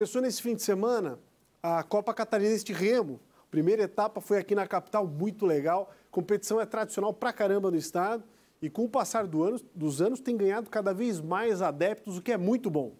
Começou nesse fim de semana a Copa Catarinense de Remo. Primeira etapa foi aqui na capital, muito legal. Competição é tradicional pra caramba no estado e com o passar do ano, dos anos tem ganhado cada vez mais adeptos, o que é muito bom.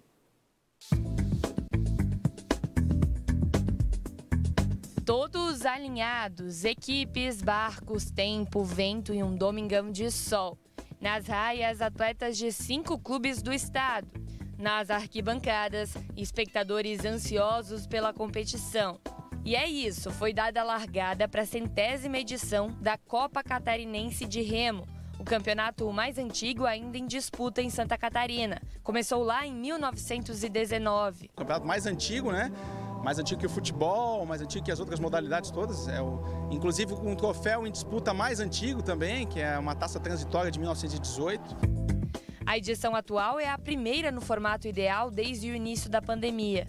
Todos alinhados, equipes, barcos, tempo, vento e um domingão de sol. Nas raias, atletas de cinco clubes do estado. Nas arquibancadas, espectadores ansiosos pela competição. E é isso, foi dada a largada para a centésima edição da Copa Catarinense de Remo, o campeonato mais antigo ainda em disputa em Santa Catarina. Começou lá em 1919. O campeonato mais antigo, né? mais antigo que o futebol, mais antigo que as outras modalidades todas. É o, inclusive com um troféu em disputa mais antigo também, que é uma taça transitória de 1918. A edição atual é a primeira no formato ideal desde o início da pandemia.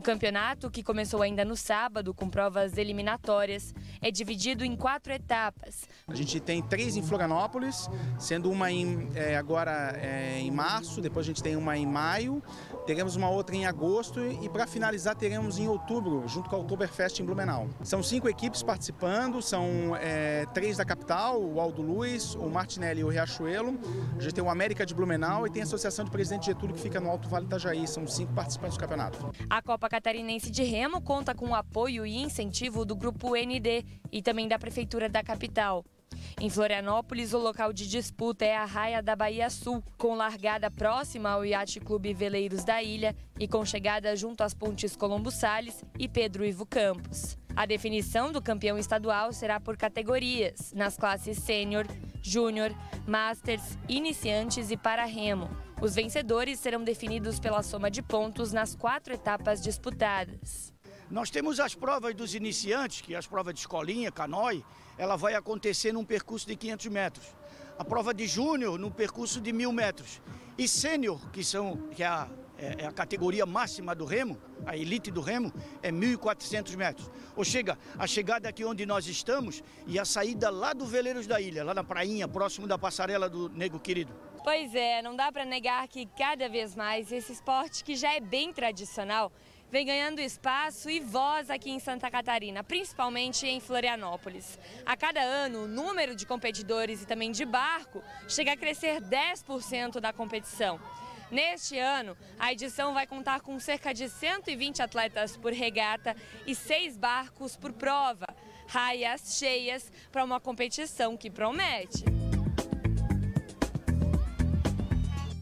O campeonato, que começou ainda no sábado com provas eliminatórias, é dividido em quatro etapas. A gente tem três em Florianópolis, sendo uma em, é, agora é, em março, depois a gente tem uma em maio, teremos uma outra em agosto e para finalizar teremos em outubro, junto com a Oktoberfest em Blumenau. São cinco equipes participando, são é, três da capital, o Aldo Luiz, o Martinelli e o Riachuelo. A gente tem o América de Blumenau e tem a Associação de Presidente Getúlio que fica no Alto Vale Itajaí. São cinco participantes do campeonato. A Copa Catarinense de Remo conta com o apoio e incentivo do Grupo ND e também da Prefeitura da capital. Em Florianópolis, o local de disputa é a Raia da Bahia Sul, com largada próxima ao Yacht Clube Veleiros da Ilha e com chegada junto às pontes Colombo Sales e Pedro Ivo Campos. A definição do campeão estadual será por categorias, nas classes sênior, júnior, masters, iniciantes e para remo. Os vencedores serão definidos pela soma de pontos nas quatro etapas disputadas. Nós temos as provas dos iniciantes, que é as provas de escolinha, canói, ela vai acontecer num percurso de 500 metros. A prova de júnior no percurso de 1.000 metros. E sênior, que, são, que é a, é, é a categoria máxima do remo, a elite do remo, é 1.400 metros. Ou chega, a chegada aqui onde nós estamos e a saída lá do Veleiros da Ilha, lá na prainha, próximo da passarela do Nego Querido. Pois é, não dá para negar que cada vez mais esse esporte que já é bem tradicional vem ganhando espaço e voz aqui em Santa Catarina, principalmente em Florianópolis. A cada ano, o número de competidores e também de barco chega a crescer 10% da competição. Neste ano, a edição vai contar com cerca de 120 atletas por regata e seis barcos por prova, raias cheias para uma competição que promete.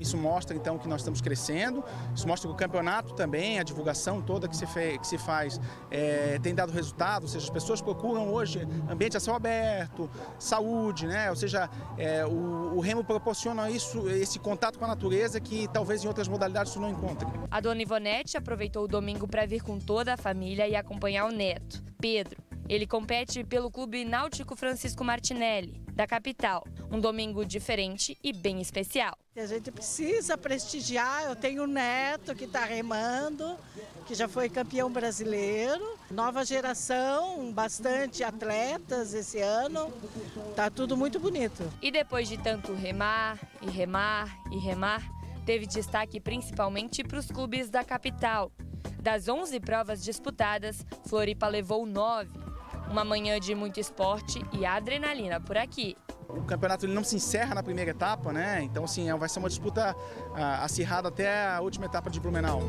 Isso mostra então que nós estamos crescendo, isso mostra que o campeonato também, a divulgação toda que se, que se faz é, tem dado resultado, ou seja, as pessoas procuram hoje ambiente a céu aberto, saúde, né? ou seja, é, o, o, remo proporciona isso, esse contato com a natureza que talvez em outras modalidades tu não encontre. A dona Ivonete aproveitou o domingo para vir com toda a família e acompanhar o neto, Pedro. Ele compete pelo Clube Náutico Francisco Martinelli, da capital. Um domingo diferente e bem especial. A gente precisa prestigiar. Eu tenho um neto que está remando, que já foi campeão brasileiro. Nova geração, bastante atletas esse ano. Tá tudo muito bonito. E depois de tanto remar e remar e remar, teve destaque principalmente para os clubes da capital. Das 11 provas disputadas, Floripa levou 9 uma manhã de muito esporte e adrenalina por aqui. O campeonato ele não se encerra na primeira etapa, né? Então, assim, vai ser uma disputa uh, acirrada até a última etapa de Blumenau.